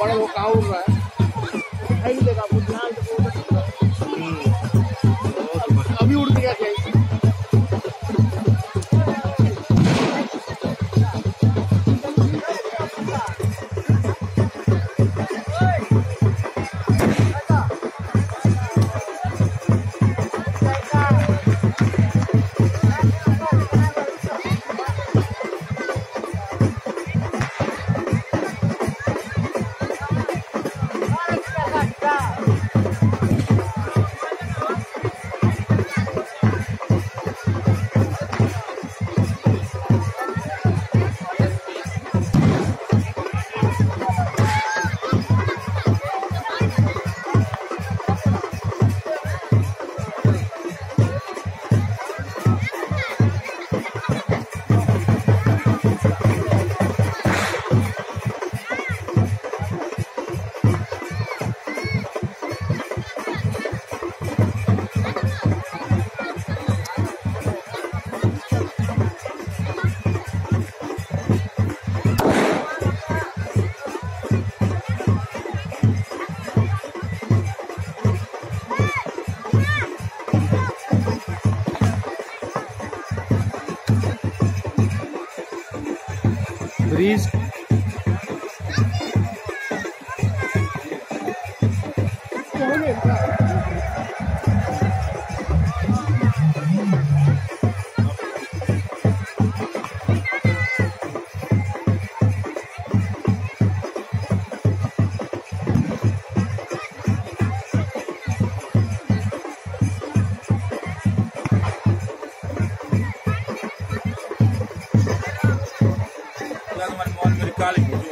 बड़ा वो कहाँ उड़ रहा है है नहीं देखा आपको Yeah. Bridge America.